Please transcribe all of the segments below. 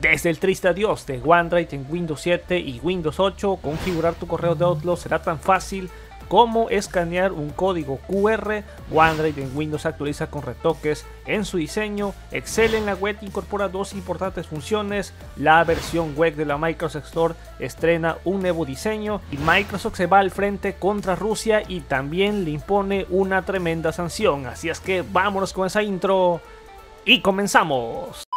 Desde el triste adiós de OneDrive en Windows 7 y Windows 8, configurar tu correo de Outlook será tan fácil como escanear un código QR. OneDrive en Windows actualiza con retoques en su diseño. Excel en la web incorpora dos importantes funciones. La versión web de la Microsoft Store estrena un nuevo diseño y Microsoft se va al frente contra Rusia y también le impone una tremenda sanción. Así es que vámonos con esa intro y comenzamos.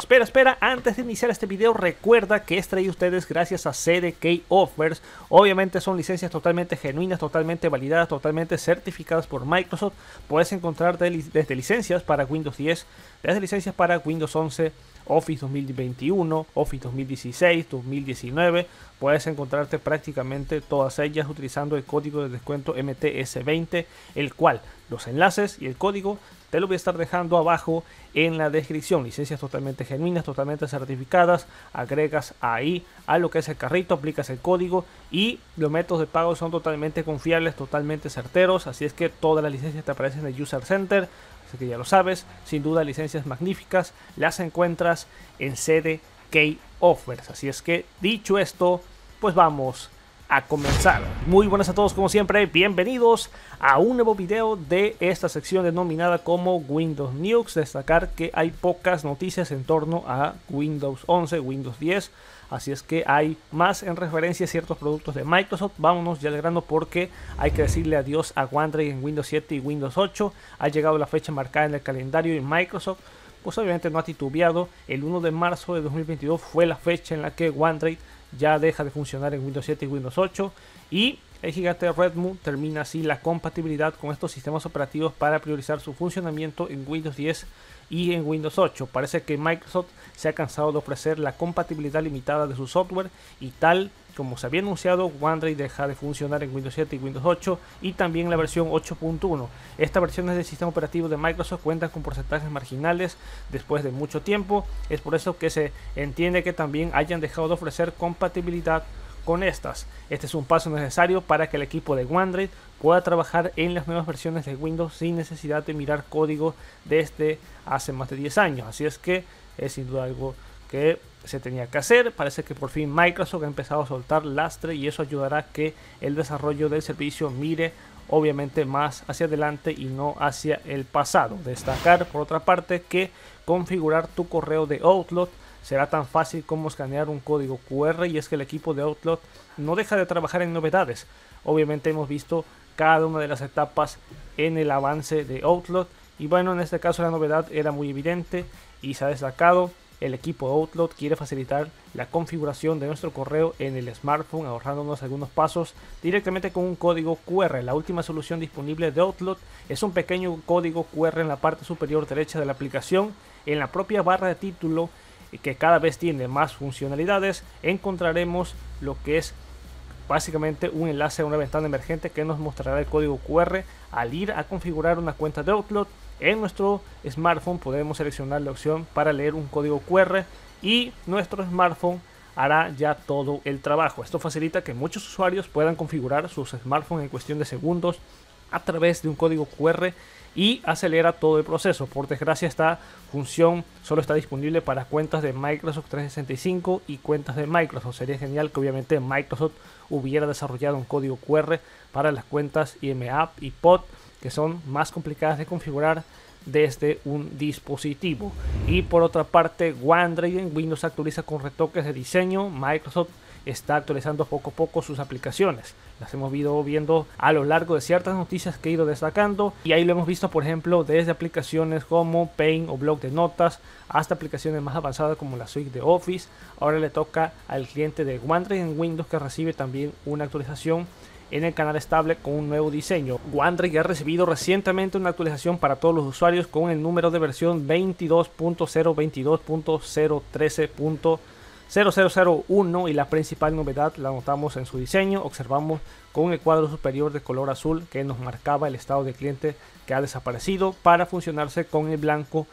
Espera, espera, antes de iniciar este video recuerda que es traído ustedes gracias a CDK Offers. Obviamente son licencias totalmente genuinas, totalmente validadas, totalmente certificadas por Microsoft. Puedes encontrar desde licencias para Windows 10, desde licencias para Windows 11, Office 2021, Office 2016, 2019. Puedes encontrarte prácticamente todas ellas utilizando el código de descuento MTS20, el cual los enlaces y el código te lo voy a estar dejando abajo en la descripción. Licencias totalmente genuinas, totalmente certificadas. Agregas ahí a lo que es el carrito, aplicas el código y los métodos de pago son totalmente confiables, totalmente certeros. Así es que todas las licencias te aparecen en el User Center. Así que ya lo sabes, sin duda licencias magníficas las encuentras en CDK Offers. Así es que dicho esto, pues vamos a comenzar. Muy buenas a todos como siempre, bienvenidos a un nuevo video de esta sección denominada como Windows News. Destacar que hay pocas noticias en torno a Windows 11, Windows 10, así es que hay más en referencia a ciertos productos de Microsoft. Vámonos ya al grano porque hay que decirle adiós a OneDrive en Windows 7 y Windows 8. Ha llegado la fecha marcada en el calendario y Microsoft pues obviamente no ha titubeado. El 1 de marzo de 2022 fue la fecha en la que OneDrive ya deja de funcionar en Windows 7 y Windows 8 y el gigante Redmond termina así la compatibilidad con estos sistemas operativos para priorizar su funcionamiento en Windows 10 y en Windows 8. Parece que Microsoft se ha cansado de ofrecer la compatibilidad limitada de su software y tal como se había anunciado, OneDrive deja de funcionar en Windows 7 y Windows 8 y también la versión 8.1. Estas versiones del sistema operativo de Microsoft cuentan con porcentajes marginales después de mucho tiempo. Es por eso que se entiende que también hayan dejado de ofrecer compatibilidad con estas. Este es un paso necesario para que el equipo de OneDrive pueda trabajar en las nuevas versiones de Windows sin necesidad de mirar código desde hace más de 10 años. Así es que es sin duda algo que se tenía que hacer. Parece que por fin Microsoft ha empezado a soltar lastre y eso ayudará a que el desarrollo del servicio mire obviamente más hacia adelante y no hacia el pasado. Destacar por otra parte que configurar tu correo de Outlook será tan fácil como escanear un código QR y es que el equipo de Outlook no deja de trabajar en novedades. Obviamente hemos visto cada una de las etapas en el avance de Outlook y bueno en este caso la novedad era muy evidente y se ha destacado el equipo Outlook quiere facilitar la configuración de nuestro correo en el smartphone ahorrándonos algunos pasos directamente con un código QR. La última solución disponible de Outlook es un pequeño código QR en la parte superior derecha de la aplicación. En la propia barra de título que cada vez tiene más funcionalidades encontraremos lo que es básicamente un enlace a una ventana emergente que nos mostrará el código QR al ir a configurar una cuenta de Outlook en nuestro smartphone podemos seleccionar la opción para leer un código QR y nuestro smartphone hará ya todo el trabajo. Esto facilita que muchos usuarios puedan configurar sus smartphones en cuestión de segundos a través de un código QR y acelera todo el proceso. Por desgracia esta función solo está disponible para cuentas de Microsoft 365 y cuentas de Microsoft. Sería genial que obviamente Microsoft hubiera desarrollado un código QR para las cuentas IMAP y POD que son más complicadas de configurar desde un dispositivo. Y por otra parte, OneDrive en Windows actualiza con retoques de diseño. Microsoft está actualizando poco a poco sus aplicaciones. Las hemos ido viendo a lo largo de ciertas noticias que he ido destacando. Y ahí lo hemos visto, por ejemplo, desde aplicaciones como Paint o Blog de Notas hasta aplicaciones más avanzadas como la suite de Office. Ahora le toca al cliente de OneDrive en Windows que recibe también una actualización en el canal estable con un nuevo diseño. OneDrive ha recibido recientemente una actualización para todos los usuarios con el número de versión 22.022.013.0001 y la principal novedad la notamos en su diseño. Observamos con el cuadro superior de color azul que nos marcaba el estado de cliente que ha desaparecido para funcionarse con el blanco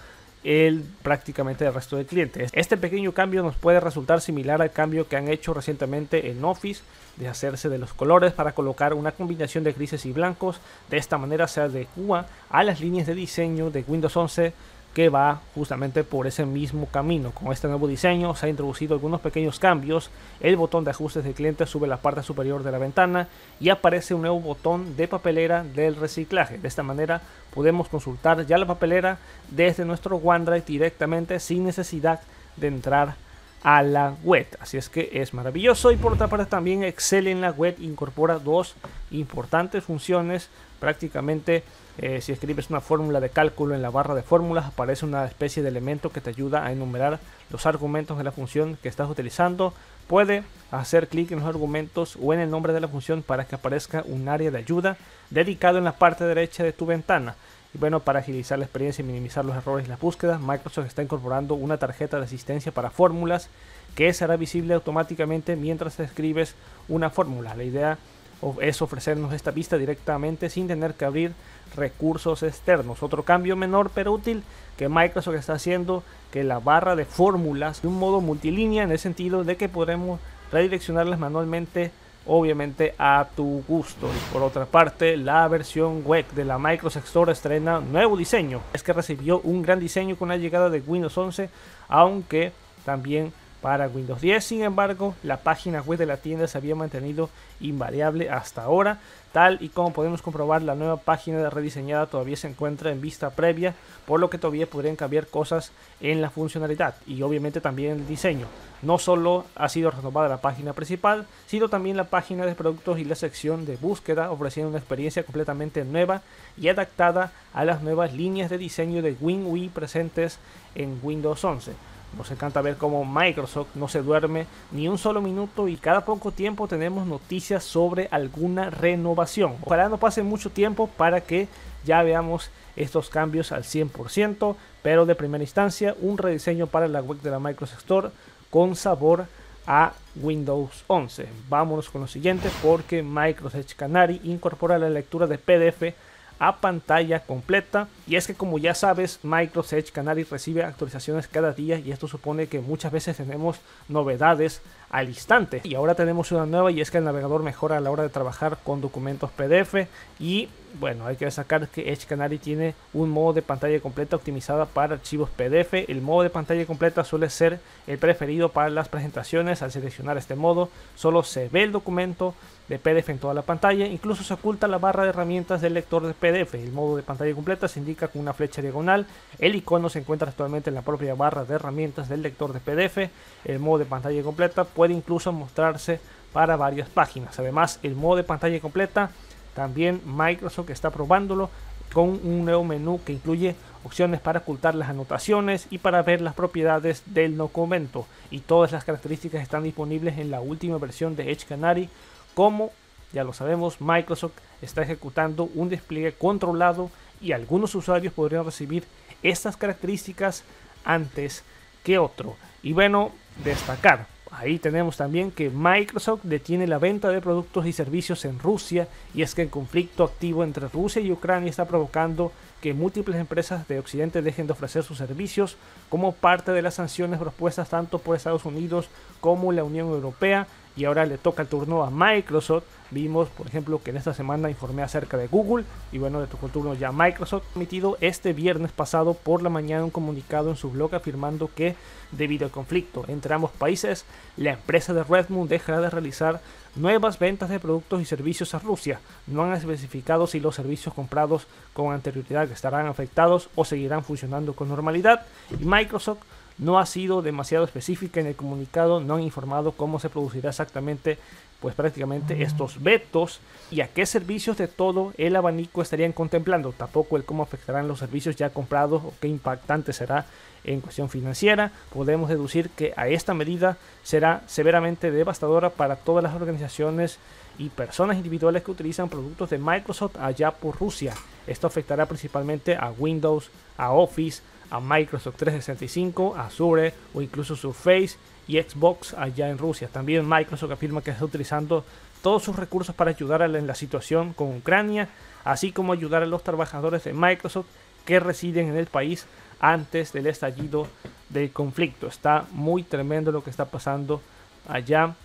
el prácticamente el resto de clientes. Este pequeño cambio nos puede resultar similar al cambio que han hecho recientemente en Office de hacerse de los colores para colocar una combinación de grises y blancos. De esta manera se adecua a las líneas de diseño de Windows 11 que va justamente por ese mismo camino. Con este nuevo diseño se ha introducido algunos pequeños cambios. El botón de ajustes de cliente sube la parte superior de la ventana y aparece un nuevo botón de papelera del reciclaje. De esta manera podemos consultar ya la papelera desde nuestro OneDrive directamente sin necesidad de entrar a la web. Así es que es maravilloso. Y por otra parte también Excel en la web incorpora dos importantes funciones. Prácticamente eh, si escribes una fórmula de cálculo en la barra de fórmulas aparece una especie de elemento que te ayuda a enumerar los argumentos de la función que estás utilizando. Puede hacer clic en los argumentos o en el nombre de la función para que aparezca un área de ayuda dedicado en la parte derecha de tu ventana. Y bueno, para agilizar la experiencia y minimizar los errores y las búsquedas, Microsoft está incorporando una tarjeta de asistencia para fórmulas que será visible automáticamente mientras escribes una fórmula. La idea es ofrecernos esta vista directamente sin tener que abrir recursos externos. Otro cambio menor pero útil que Microsoft está haciendo que la barra de fórmulas de un modo multilínea en el sentido de que podremos redireccionarlas manualmente obviamente a tu gusto. Y por otra parte, la versión web de la Microsoft Store estrena nuevo diseño. Es que recibió un gran diseño con la llegada de Windows 11, aunque también para Windows 10. Sin embargo, la página web de la tienda se había mantenido invariable hasta ahora. Tal y como podemos comprobar, la nueva página rediseñada todavía se encuentra en vista previa, por lo que todavía podrían cambiar cosas en la funcionalidad y obviamente también en el diseño. No solo ha sido renovada la página principal, sino también la página de productos y la sección de búsqueda, ofreciendo una experiencia completamente nueva y adaptada a las nuevas líneas de diseño de WinWi presentes en Windows 11. Nos encanta ver cómo Microsoft no se duerme ni un solo minuto y cada poco tiempo tenemos noticias sobre alguna renovación. Ojalá no pase mucho tiempo para que ya veamos estos cambios al 100%, pero de primera instancia un rediseño para la web de la Microsoft Store con sabor a Windows 11. Vámonos con lo siguiente porque Microsoft Canary incorpora la lectura de PDF a pantalla completa. Y es que como ya sabes, Microsoft Edge Canary recibe actualizaciones cada día y esto supone que muchas veces tenemos novedades al instante. Y ahora tenemos una nueva y es que el navegador mejora a la hora de trabajar con documentos PDF y bueno, hay que destacar que Edge Canary tiene un modo de pantalla completa optimizada para archivos PDF. El modo de pantalla completa suele ser el preferido para las presentaciones. Al seleccionar este modo, solo se ve el documento de PDF en toda la pantalla. Incluso se oculta la barra de herramientas del lector de PDF. El modo de pantalla completa se indica con una flecha diagonal. El icono se encuentra actualmente en la propia barra de herramientas del lector de PDF. El modo de pantalla completa puede incluso mostrarse para varias páginas. Además, el modo de pantalla completa también Microsoft está probándolo con un nuevo menú que incluye opciones para ocultar las anotaciones y para ver las propiedades del documento. Y todas las características están disponibles en la última versión de Edge Canary. Como ya lo sabemos, Microsoft está ejecutando un despliegue controlado y algunos usuarios podrían recibir estas características antes que otro. Y bueno, destacar Ahí tenemos también que Microsoft detiene la venta de productos y servicios en Rusia y es que el conflicto activo entre Rusia y Ucrania está provocando que múltiples empresas de Occidente dejen de ofrecer sus servicios como parte de las sanciones propuestas tanto por Estados Unidos como la Unión Europea y ahora le toca el turno a Microsoft. Vimos, por ejemplo, que en esta semana informé acerca de Google y bueno, le tocó el turno ya a Microsoft. Emitido este viernes pasado por la mañana un comunicado en su blog afirmando que debido al conflicto entre ambos países, la empresa de Redmond dejará de realizar nuevas ventas de productos y servicios a Rusia. No han especificado si los servicios comprados con anterioridad estarán afectados o seguirán funcionando con normalidad y Microsoft no ha sido demasiado específica en el comunicado, no han informado cómo se producirá exactamente pues prácticamente estos vetos y a qué servicios de todo el abanico estarían contemplando, tampoco el cómo afectarán los servicios ya comprados o qué impactante será en cuestión financiera. Podemos deducir que a esta medida será severamente devastadora para todas las organizaciones y personas individuales que utilizan productos de Microsoft allá por Rusia. Esto afectará principalmente a Windows, a Office, a Microsoft 365, Azure o incluso Surface y Xbox allá en Rusia. También Microsoft afirma que está utilizando todos sus recursos para ayudar en la situación con Ucrania, así como ayudar a los trabajadores de Microsoft que residen en el país antes del estallido del conflicto. Está muy tremendo lo que está pasando allá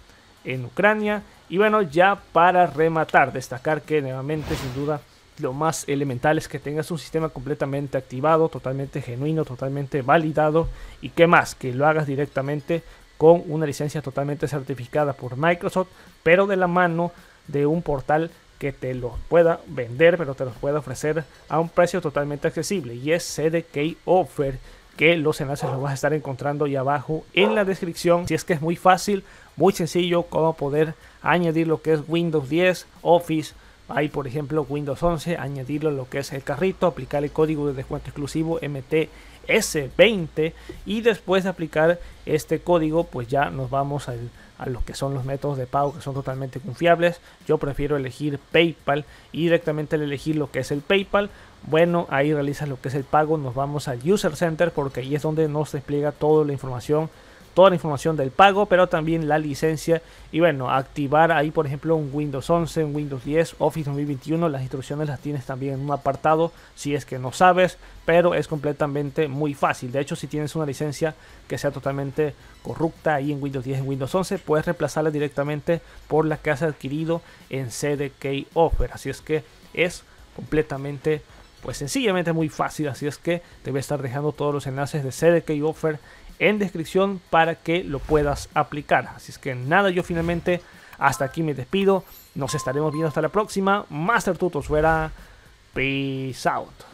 en Ucrania. Y bueno, ya para rematar, destacar que nuevamente, sin duda, lo más elemental es que tengas un sistema completamente activado, totalmente genuino, totalmente validado y que más, que lo hagas directamente con una licencia totalmente certificada por Microsoft, pero de la mano de un portal que te los pueda vender, pero te los pueda ofrecer a un precio totalmente accesible y es CDK Offer que los enlaces los vas a estar encontrando ahí abajo en la descripción. Si es que es muy fácil, muy sencillo cómo poder añadir lo que es Windows 10, Office, hay por ejemplo Windows 11, añadirlo lo que es el carrito, aplicar el código de descuento exclusivo MTS20 y después de aplicar este código pues ya nos vamos a lo que son los métodos de pago que son totalmente confiables. Yo prefiero elegir PayPal y directamente al elegir lo que es el PayPal bueno, ahí realizas lo que es el pago, nos vamos al User Center porque ahí es donde nos despliega toda la información toda la información del pago, pero también la licencia. Y bueno, activar ahí, por ejemplo, un Windows 11, un Windows 10, Office 2021. Las instrucciones las tienes también en un apartado si es que no sabes, pero es completamente muy fácil. De hecho, si tienes una licencia que sea totalmente corrupta ahí en Windows 10, en Windows 11, puedes reemplazarla directamente por la que has adquirido en CDK Offer. Así es que es completamente pues sencillamente muy fácil así es que te voy a estar dejando todos los enlaces de CDK Offer en descripción para que lo puedas aplicar. Así es que nada, yo finalmente hasta aquí me despido. Nos estaremos viendo hasta la próxima. Master Tutos fuera. Peace out.